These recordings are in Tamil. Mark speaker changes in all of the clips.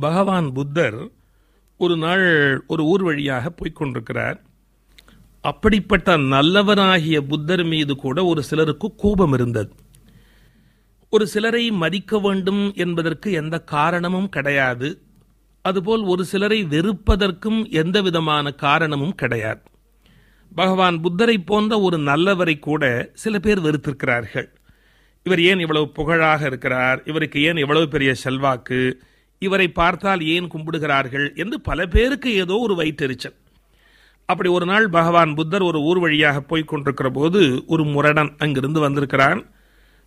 Speaker 1: பகவான் புத்தர் ஒரு நாள் ஒரு ஊர் வழியாக போய்கொண்டிருக்கிறார் அப்படிப்பட்ட நல்லவராகிய புத்தர் மீது கூட ஒரு சிலருக்கு கோபம் இருந்தது. ஒரு சிலரை மதிக்க வேண்டும் என்பதற்கு எந்த காரணமும் கிடையாது. அதுபோல் ஒரு சிலரை வெறுப்பதற்கும் எந்த விதமான காரணமும் கிடையாது. பகவான் புத்தரை போன்ற ஒரு நல்லவரை கூட சில பேர் வெறுத்திருக்கிறார்கள். இவர் ஏன் இவ்வளவு புகழாக இருக்கிறார்? இவருக்கு ஏன் இவ்வளவு பெரிய செல்வாக்கு? இவரை பார்த்தால் ஏன் கும்பிடுகிறார்கள் என்று பல பேருக்கு ஏதோ ஒரு வயிற்றெரிச்சல். அப்படி ஒரு நாள் பகவான் புத்தர் ஒரு ஊர் வழியாக போய் கொண்டிருக்கிற போது ஒரு முரடன் அங்கிருந்து வந்திருக்கிறான்.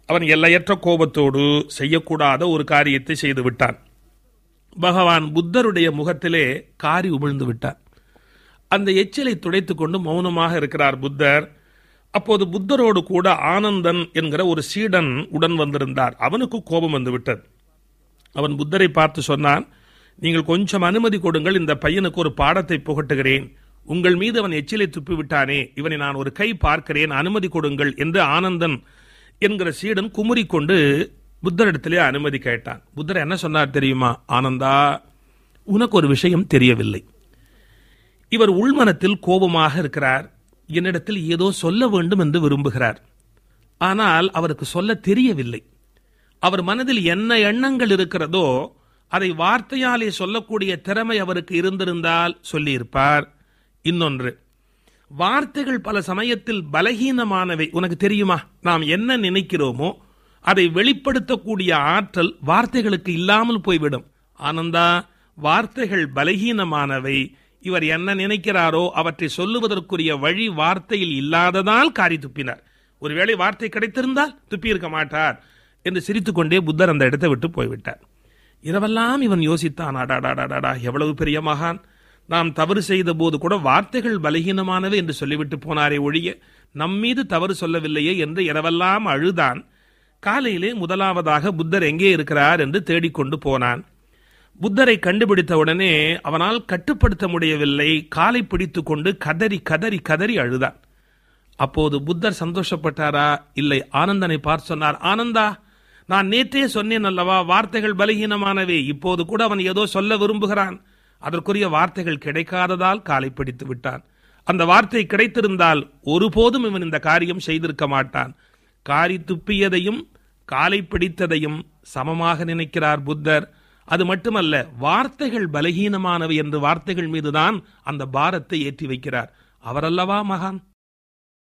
Speaker 1: அவன் எல்லையற்ற கோபத்தோடு செய்யக்கூடாத ஒரு காரியத்தை செய்து விட்டான். பகவான் புத்தருடைய முகத்திலே காரி உமிழ்ந்து விட்டார் அந்த எச்சிலை துடைத்து கொண்டு மௌனமாக இருக்கிறார் புத்தர். அப்போது புத்தரோடு கூட ஆனந்தன் என்கிற ஒரு சீடன் உடன் வந்திருந்தார். அவனுக்கு கோபம் வந்துவிட்டது. அவன் புத்தரை பார்த்து சொன்னான் நீங்கள் கொஞ்சம் அனுமதி கொடுங்கள் இந்த பையனுக்கு ஒரு பாடத்தை புகட்டுகிறேன். உங்கள் மீது அவன் எச்சிலை துப்பிவிட்டானே இவனை நான் ஒரு கை பார்க்கிறேன் அனுமதி கொடுங்கள் என்று ஆனந்தன் என்கிற சீடன் குமுறிக்கொண்டு புத்தரிடத்திலே அனுமதி கேட்டான். புத்தர் என்ன சொன்னார் தெரியுமா? ஆனந்தா உனக்கு ஒரு விஷயம் தெரியவில்லை. இவர் உள்மனத்தில் கோபமாக இருக்கிறார். என்னிடத்தில் ஏதோ சொல்ல வேண்டும் என்று விரும்புகிறார். ஆனால் அவருக்கு சொல்ல தெரியவில்லை. அவர் மனதில் என்ன எண்ணங்கள் இருக்கிறதோ அதை வார்த்தையாலே சொல்லக்கூடிய திறமை அவருக்கு இருந்திருந்தால் சொல்லியிருப்பார். இன்னொன்று வார்த்தைகள் பல சமயத்தில் பலகீனமானவை. உனக்கு தெரியுமா? நாம் என்ன நினைக்கிறோமோ அதை வெளிப்படுத்தக்கூடிய ஆற்றல் வார்த்தைகளுக்கு இல்லாமல் போய்விடும். ஆனந்தா வார்த்தைகள் பலகீனமானவை. இவர் என்ன நினைக்கிறாரோ அவற்றை சொல்லுவதற்குரிய வழி வார்த்தையில் இல்லாததால் காரி துப்பினார். ஒருவேளை வார்த்தை கிடைத்திருந்தால் துப்பியிருக்க மாட்டார். என்று சிரித்துக்கொண்டே புத்தர் அந்த இடத்தை விட்டு போய்விட்டார். இரவெல்லாம் இவன் யோசித்தான். அடாடாடாடாடா எவ்வளவு பெரிய மகான். நாம் தவறு செய்த போது கூட வார்த்தைகள் பலகீனமானவை என்று சொல்லிவிட்டு போனாரே ஒழிய நம்மீது தவறு சொல்லவில்லையே என்று இரவெல்லாம் அழுதான். காலையிலே முதலாவதாக புத்தர் எங்கே இருக்கிறார் என்று தேடிக்கொண்டு போனான். புத்தரை கண்டுபிடித்த உடனே அவனால் கட்டுப்படுத்த முடியவில்லை. காலை பிடித்து கொண்டு கதறி கதறி கதறி அழுதான். அப்போது புத்தர் சந்தோஷப்பட்டாரா? இல்லை ஆனந்தனை பார்த்து சொன்னார் ஆனந்தா நான் நேற்றே சொன்னேன் அல்லவா வார்த்தைகள் பலகீனமானவே. இப்போது கூட அவன் ஏதோ சொல்ல விரும்புகிறான். அதற்குரிய வார்த்தைகள் கிடைக்காததால் காலை பிடித்து விட்டான். அந்த வார்த்தை கிடைத்திருந்தால் ஒருபோதும் இவன் இந்த காரியம் செய்திருக்க மாட்டான். காரி துப்பியதையும் காலை பிடித்ததையும் சமமாக நினைக்கிறார் புத்தர். அது மட்டுமல்ல வார்த்தைகள் பலகீனமானவை என்று வார்த்தைகள் மீதுதான் அந்த பாரத்தை ஏற்றி வைக்கிறார். அவரல்லவா மகான்?